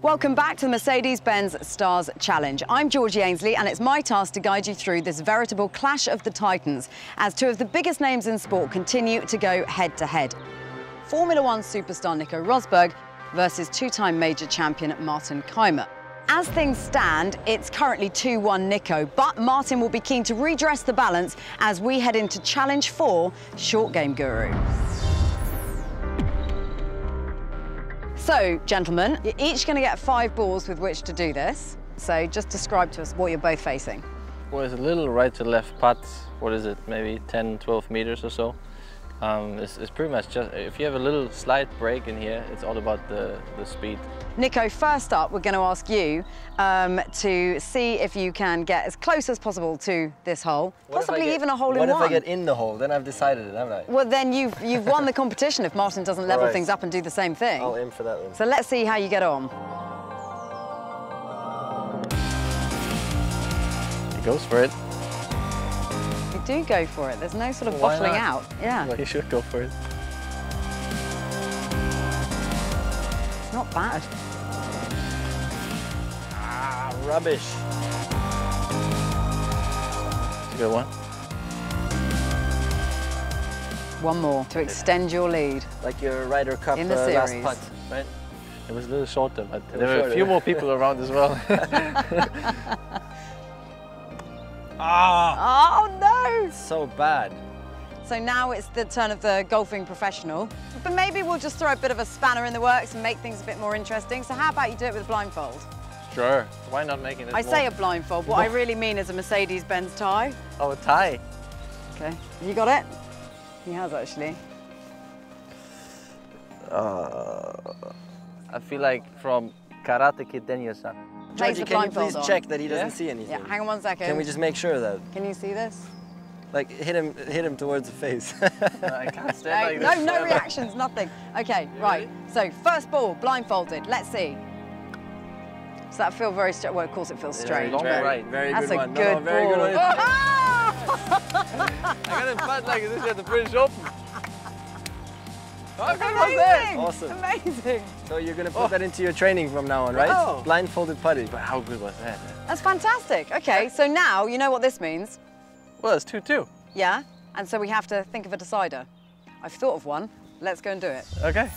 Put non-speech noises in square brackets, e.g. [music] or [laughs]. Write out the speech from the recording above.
Welcome back to the Mercedes-Benz Stars Challenge. I'm Georgie Ainsley and it's my task to guide you through this veritable clash of the titans as two of the biggest names in sport continue to go head-to-head. Formula One superstar Nico Rosberg versus two-time major champion Martin Kaymer. As things stand, it's currently 2-1 Nico, but Martin will be keen to redress the balance as we head into Challenge 4, Short Game Guru. So, gentlemen, you're each going to get five balls with which to do this. So just describe to us what you're both facing. Well, it's a little right to left putt. What is it, maybe 10, 12 meters or so. Um, it's, it's, pretty much just, if you have a little slight break in here, it's all about the, the speed. Nico, first up, we're going to ask you um, to see if you can get as close as possible to this hole, what possibly get, even a hole in one. What if I get in the hole? Then I've decided it, haven't I? Well, then you've, you've won the competition if Martin doesn't level right. things up and do the same thing. I'll aim for that one. So let's see how you get on. He goes for it. You do go for it. There's no sort of Why bottling not? out. Yeah. Well, he should go for it. It's not bad. Ah, rubbish. It's a good one. One more to extend your lead. Like your Ryder Cup In the uh, last putt, right? It was a little shorter, but was there were a few more people around as well. [laughs] [laughs] Ah, Oh, no! So bad. So now it's the turn of the golfing professional. But maybe we'll just throw a bit of a spanner in the works and make things a bit more interesting. So how about you do it with a blindfold? sure. Why not making it I more- say a blindfold. What I really mean is a Mercedes-Benz tie. Oh, a tie. Okay. You got it? He has actually. Uh, I feel like from Karate Kid Daniel-san. Place Georgie, can you blindfold please on. check that he doesn't Yeah? see anything? Yeah, hang on one second. Can we just make sure that, Can you see this? Like, hit him, hit him towards the face? [laughs] I can't stand No, like no, this. no reactions, nothing. Okay, right. So first ball, blindfolded. Let's see. Does that feel very strange? Well, of course it feels strange. long very, right. very That's good a one. good no, no, very good one. [laughs] I got a putt like this at the British Open. Oh, good one there. Amazing! Awesome. Amazing! So you're gonna put oh. that into your training from now on, right? Oh. Blindfolded putting. But how good was that? That's fantastic. Okay, so now you know what this means. Well, it's 2-2. Yeah? And so we have to think of a decider. I've thought of one. Let's go and do it. Okay.